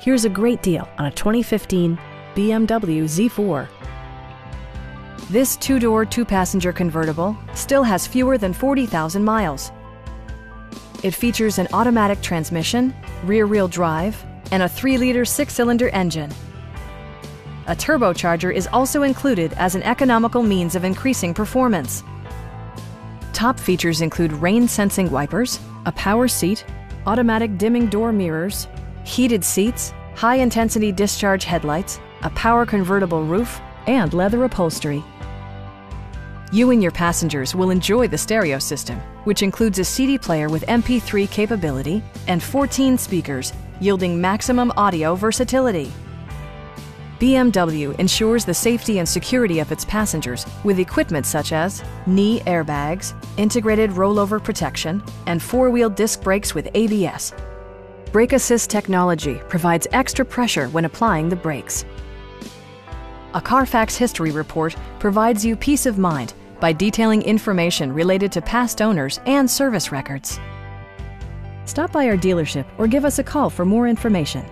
Here's a great deal on a 2015 BMW Z4. This two-door, two-passenger convertible still has fewer than 40,000 miles. It features an automatic transmission, rear-wheel drive, and a 3-liter six-cylinder engine. A turbocharger is also included as an economical means of increasing performance. Top features include rain-sensing wipers, a power seat, automatic dimming door mirrors, heated seats, high-intensity discharge headlights, a power convertible roof, and leather upholstery. You and your passengers will enjoy the stereo system, which includes a CD player with MP3 capability and 14 speakers, yielding maximum audio versatility. BMW ensures the safety and security of its passengers with equipment such as knee airbags, integrated rollover protection, and four-wheel disc brakes with ABS. Brake Assist technology provides extra pressure when applying the brakes. A Carfax history report provides you peace of mind by detailing information related to past owners and service records. Stop by our dealership or give us a call for more information.